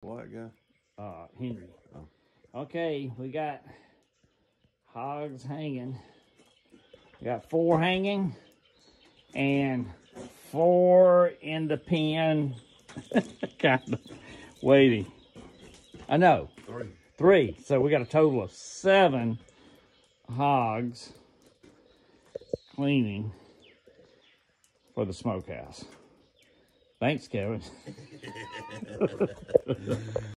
White guy. uh, Henry. Oh. Okay, we got hogs hanging. We got four hanging and four in the pen, kind of waiting. I know, Three. three. So we got a total of seven hogs cleaning for the smokehouse. Thanks, Kevin. ハハハハ。